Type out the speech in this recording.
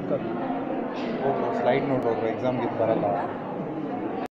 ಗೊತ್ತಾಗ್ತದೆ ಸ್ಲೈಡ್ ನೋಡ್ಬೋದು ಎಕ್ಸಾಮ್ಗೆ ಇದು ಬರಲ್ಲ.